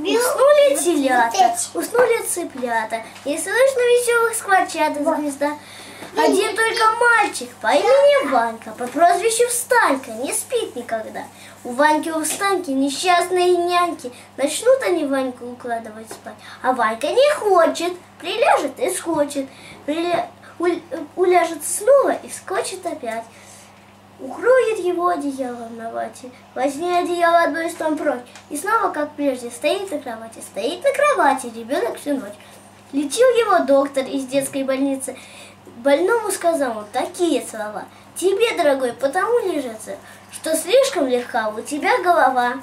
Уснули телята, уснули цыплята, не слышно веселых скворчат из гнезда. Один только мальчик по имени Ванька, по прозвищу Встанька, не спит никогда. У Ваньки у Встаньки несчастные няньки, начнут они Ваньку укладывать спать, а Ванька не хочет, приляжет и скочит, приля... уляжет снова и вскочит опять. Укроет его одеялом на вате, возьми одеяло одной стом прочь, и снова, как прежде, стоит на кровати, стоит на кровати ребенок всю ночь. Лечил его доктор из детской больницы. Больному сказал он такие слова. Тебе, дорогой, потому лежится, что слишком легка у тебя голова.